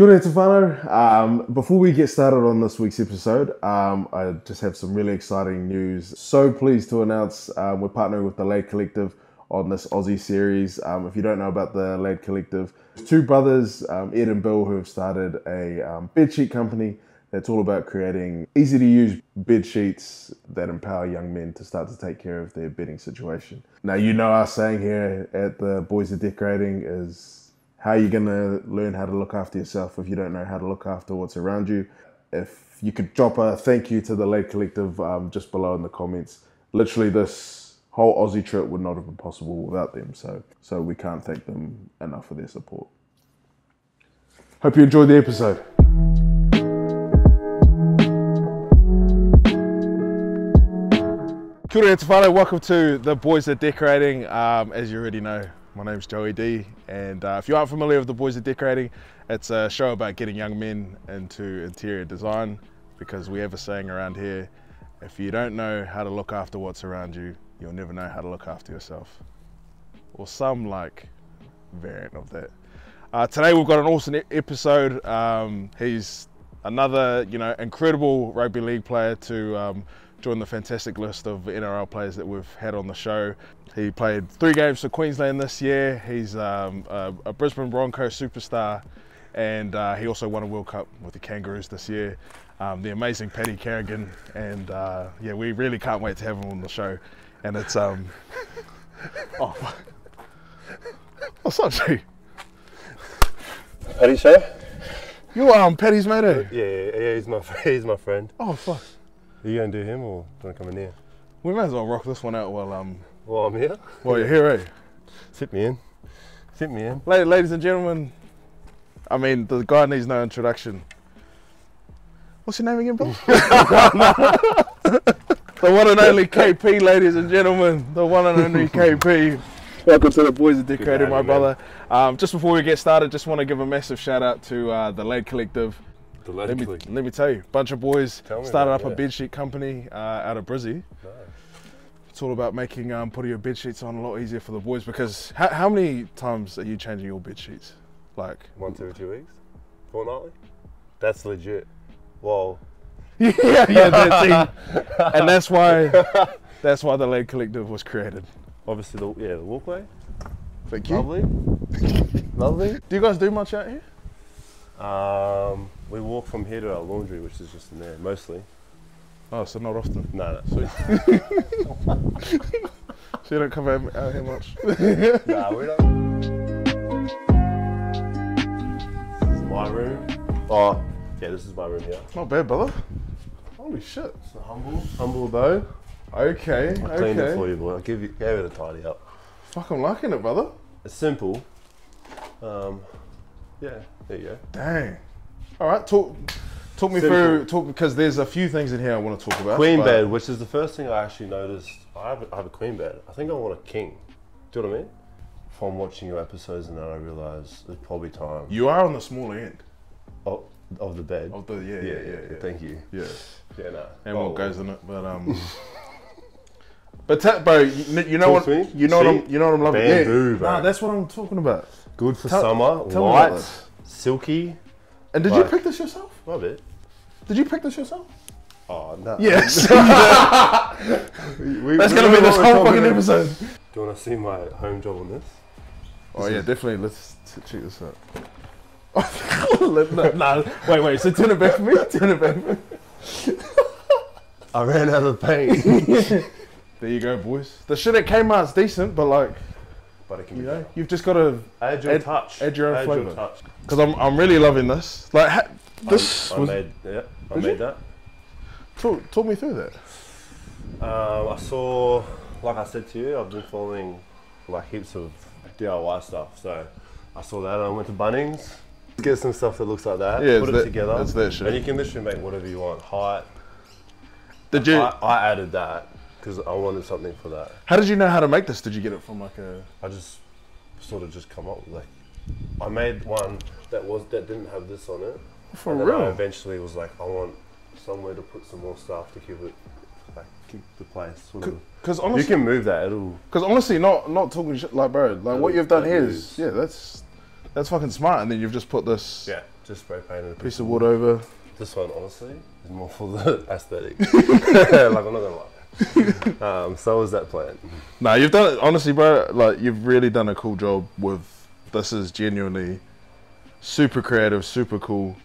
Kia ora Tefano. Um, before we get started on this week's episode, um, I just have some really exciting news. So pleased to announce um, we're partnering with the LAD Collective on this Aussie series. Um, if you don't know about the LAD Collective, two brothers, um, Ed and Bill, who have started a um, bedsheet company that's all about creating easy to use bed sheets that empower young men to start to take care of their bedding situation. Now, you know, our saying here at the Boys Are Decorating is how are you going to learn how to look after yourself if you don't know how to look after what's around you? If you could drop a thank you to the LAD Collective um, just below in the comments. Literally, this whole Aussie trip would not have been possible without them. So, so we can't thank them enough for their support. Hope you enjoyed the episode. Kia ora welcome to the Boys Are Decorating. Um, as you already know, my name's Joey D, and uh, if you aren't familiar with the Boys Are Decorating, it's a show about getting young men into interior design because we have a saying around here, if you don't know how to look after what's around you, you'll never know how to look after yourself. Or some like variant of that. Uh, today we've got an awesome episode. Um, he's another, you know, incredible rugby league player to um, join the fantastic list of NRL players that we've had on the show. He played three games for Queensland this year. He's um, a, a Brisbane Broncos superstar, and uh, he also won a World Cup with the Kangaroos this year. Um, the amazing Paddy Carrigan, and uh, yeah, we really can't wait to have him on the show. And it's um, oh, what's up, G? Paddy Show? You um, Paddy's mate, eh? Yeah, yeah, yeah, he's my he's my friend. Oh fuck. Are you gonna do him or do you wanna come in here? We might as well rock this one out while um, Well, I'm here. while you're here, eh? Sit me in. Sit me in. Ladies and gentlemen, I mean, the guy needs no introduction. What's your name again, Bill? the one and only KP, ladies and gentlemen. The one and only KP. Welcome to the Boys of Decorating, to my have you, man. brother. Um, just before we get started, just want to give a massive shout out to uh, the LAD Collective. The Let me, let me tell you, bunch of boys started up about a it, bedsheet company uh, out of Brizzy. It's all about making um, putting your bed sheets on a lot easier for the boys because how, how many times are you changing your bed sheets? Like, Once every two weeks? Fortnightly? That's legit. Well, yeah, yeah, that's it. and that's why that's why the LAD Collective was created. obviously the yeah, the walkway. Thank you. Lovely. Lovely. Do you guys do much out here? Um we walk from here to our laundry, which is just in there, mostly. Oh, so not often. No, no. Sweet. so you don't come out, out here much. nah, we don't. This is my room. Oh, yeah, this is my room here. Not bad, brother. Holy shit. It's a humble, humble abode. Okay, I cleaned it for you, boy. I give you, gave it a tidy up. Fuck, I'm liking it, brother. It's simple. Um, yeah, there you go. Dang. All right, talk talk me Simple. through talk because there's a few things in here I want to talk about. Queen but- bed, which is the first thing I actually noticed. I have, a, I have a queen bed. I think I want a king. Do you know what I mean? From watching your episodes, and then I realised it's probably time You are on the smaller end of, of the bed. of the yeah yeah yeah yeah. Thank you. yeah. Yeah, no. and Oh, what goes in it. But um, but ta- bro, you, you know Talk what? to me. You know what I'm. You know what I'm loving. Bamboo, yeah. bro. Nah, that's what I'm talking about. Good for Tell- summer. tell light, silky. And did you pick this yourself? Love it. Did you pick this yourself? Oh no. Yes. We- that's we gonna be this whole fucking about. episode. Do you want to see my home job on this? Oh yeah, definitely. Let's check this out. Let- no, wait, wait. So turn it back for me. Turn it back for me. I ran out of paint. There you go, boys. The shit at Kmart's decent, but like, but it can you be know, better. you've just got to. Add your add- touch. add your own flavour. touch. Because I'm, I'm really loving this. Like, ha- this I, I was. made, yeah, I made you? that. Talk, talk me through that. Um, I saw, like I said to you, I've been following like heaps of DIY stuff. So I saw that and I went to Bunnings. Get some stuff that looks like that. Yeah, put it that- together. it's that shit. And you can literally make whatever you want. Height. Did you? I, I added that because I wanted something for that. How did you know how to make this? Did you get it from like a? I just sort of just come up with like. I made one that was that didn't have this on it. For and then I real? eventually was like, I want somewhere to put some more stuff to keep it, like keep the place. Sort of. Because You honestly, can move that. It'll. because honestly, not not talking shit like bro. Like what you've done here is yeah, that's That's fucking smart. And then you've just put this Yeah, just spray painted a piece. piece of wood over. This one, honestly, is more for the aesthetic. like, I'm not gonna lie. Um, so was that plant. Nah, you've done it honestly, bro. Like you've really done a cool job with. This is genuinely super creative, super cool.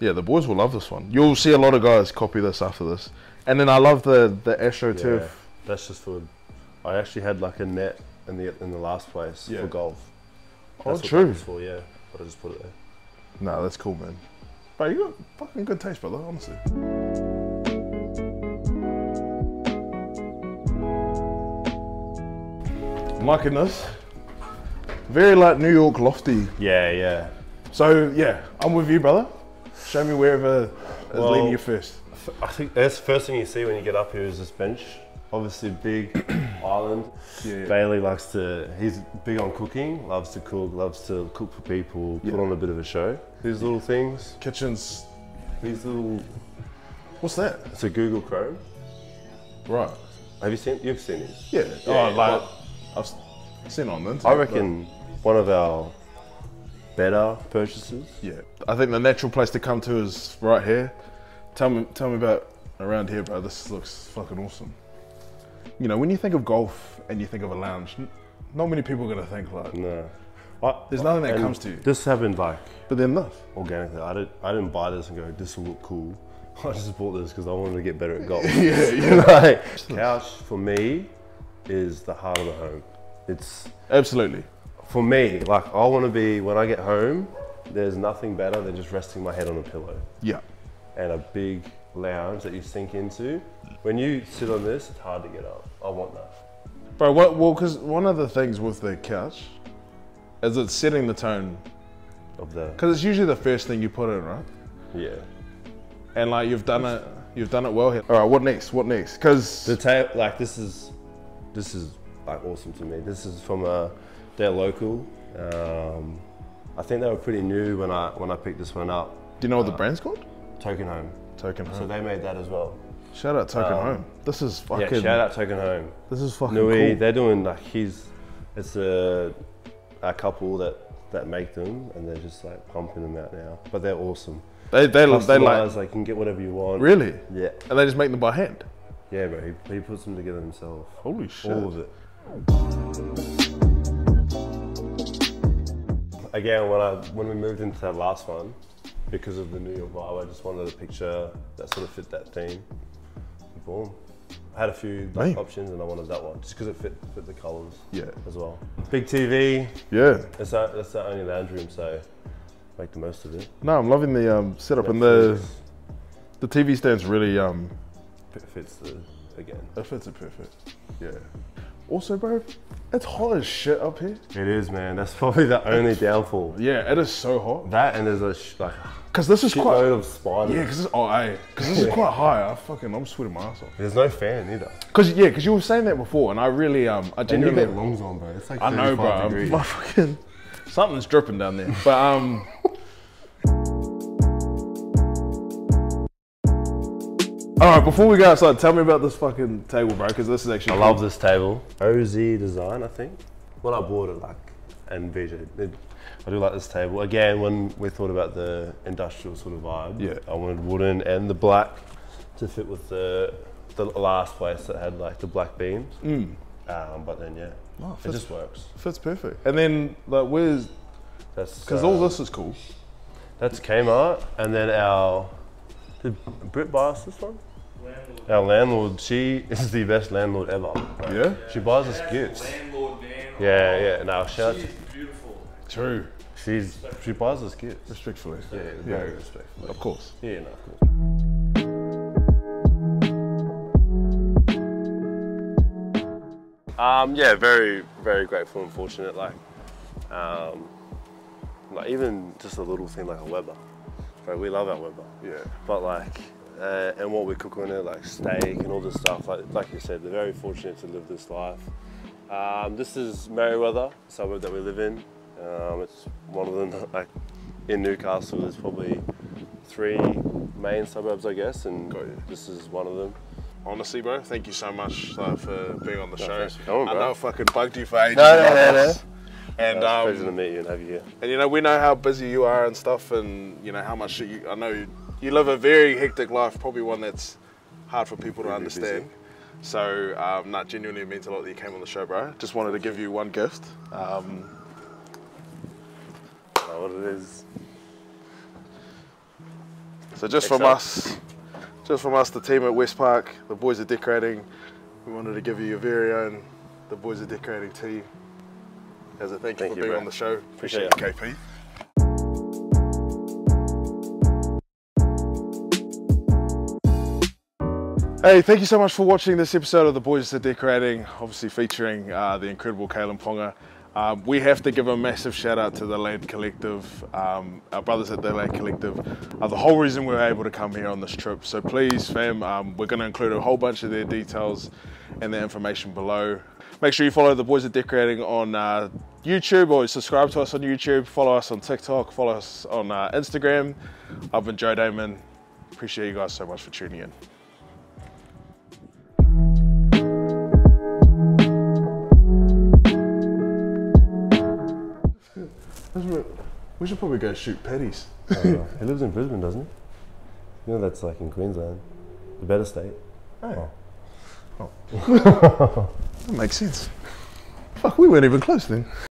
Yeah, the boys will love this one. You'll see a lot of guys copy this after this. And then I love the the AstroTurf. Yeah, that's just for. I actually had like a net in the in the last place Yeah. for golf. Oh, That's what true. for, yeah. But I just put it there. Nah, that's cool, man. Bro, you got fucking good taste, brother. Honestly. I'm liking this. Very like New York lofty. Yeah, yeah. So yeah, I'm with you, brother. Show me wherever is Well- leading you first. I think that's the first thing you see when you get up here is this bench. Obviously, big island. Yeah. Bailey likes to. He's big on cooking. Loves to cook. Loves to cook for people. Put on a bit of a show. These little things. Kitchens. These little. What's that? It's a Google Chrome. Right. Have you seen? You've seen these. Yeah. Yeah, oh, like I've seen on the internet. I reckon one of our better purchases. Yeah. I think the natural place to come to is right here. Tell me, tell me about around here, bro. This looks fucking awesome. You know, when you think of golf and you think of a lounge, n- not many people are gonna think like. No. I, There's nothing that comes to you. This happened like But then this. organically. I didn't. I didn't buy this and go. This will look cool. I just bought this because I wanted to get better at golf. Yeah, yeah. like, couch for me is the heart of the home. It's Absolutely. for me. Like I want to be when I get home. There's nothing better than just resting my head on a pillow Yeah. and a big lounge that you sink into. When you sit on this, it's hard to get up. I want that. Bro, what, well, because one of the things with the couch is it's setting the tone. Of the Because it's usually the first thing you put in, right? yeah. And like you've done it, you've done it well here. All right, what next? What next? Because The tape, like this is, this is like awesome to me. This is from a, they're local. Um, I think they were pretty new when I when I picked this one up. do you know what the brand's called? Token Home. Token Home. So they made that as well. Shout out Token Um, Home. This is fucking. Yeah, shout out Token Home. This is fucking Nui, cool. they're doing like he's, it's a, a couple that that make them and they're just like pumping them out now. But they're awesome. They they they like you can get whatever you want. really, Yeah. and they just make them by hand. Yeah, bro. He, he puts them together himself. Holy shit! All of it. Again, when I when we moved into that last one, because of the New York vibe, I just wanted a picture that sort of fit that theme. Boom. I had a few like, options and I wanted that one just because it fit fit the colours Yeah, as well. Big TV. yeah. That's that, that's the only lounge room, so make the most of it. No, I'm loving the um, setup and the the TV stand's really um, fits the again. it fits it perfect. Yeah. Also, bro, it's hot as shit up here. It is, man. That's probably the only downfall. Yeah, it is so hot. That and there's a sh- like Cause this is quite. shitload of spiders. Yeah, cause this, oh, I, cause this is quite high. I fucking, I'm sweating my ass off. There's no fan either. Cause yeah, cause you were saying that before, and I really um, I And you genuinely. got longs on, bro. It's like I know, 35 bro. Degrees. My fucking something's dripping down there. But um. All right, before we go outside, tell me about this fucking table, bro, because this is actually. I love this table. OZ design, I think. When I bought it, like, and VJ, it, I do like this table. Again, when we thought about the industrial sort of vibe, Yeah. I wanted wooden and the black to fit with the the last place that had like the black beams. Mm. Um, but then yeah, Oh, it fits, just works. fits perfect. And then like, where's That's because uh, all this is cool. That's Kmart, and then our did Brit buy us this one? Our landlord, she is the best landlord ever. Like, Yeah. She buys us gifts. Landlord van. Yeah, yeah. Now shout. She's beautiful. True. She's she buys us gifts. Respectfully. Yeah, very respectful. Of course. Yeah, no, of course. Um, yeah, very, very grateful and fortunate. Like, um, like even just a little thing like a Weber. Right, we love our Weber. Yeah. But like, uh, and what we cook on it, like steak and all this stuff. Like, like you said, they're very fortunate to live this life. Um, this is Merewether, suburb that we live in. Um, it's one of them. Like in Newcastle, there's probably three main suburbs, I guess, and this is one of them. Honestly, bro, thank you so much uh, for being on the show. for coming, I know I fucking bugged you for ages. No, no, no, no. And um, pleasure to meet you and have you here. and you know we know how busy you are and stuff, and you know how much you. I know you, you live a very hectic life, probably one that's hard for people to understand. So, um, not genuinely means a lot that you came on the show, bro. Just wanted to give you one gift. Um, Know what it is. so just from us, just from us, the team at West Park, the boys are decorating. We wanted to give you your very own, the boys are decorating tea. As a thank you for you, being bro. on the show. Appreciate Appreciate it. it, KP. Hey, thank you so much for watching this episode of The Boys Are Decorating, obviously featuring uh, the incredible Kalyn Ponga. Um, we have to give a massive shout out to the LAD Collective, um, our brothers at the LAD Collective, are the whole reason we were able to come here on this trip. So please, fam, um, we're going to include a whole bunch of their details and their information below. Make sure you follow The Boys Are Decorating on uh, YouTube or subscribe to us on YouTube, follow us on TikTok, follow us on uh, Instagram. I've been Joe Damon. Appreciate you guys so much for tuning in. We should probably go shoot patties. Uh, he lives in Brisbane, doesn't he? You know that's like in Queensland, the better state. Oh. That makes sense. Fuck, we weren't even close then.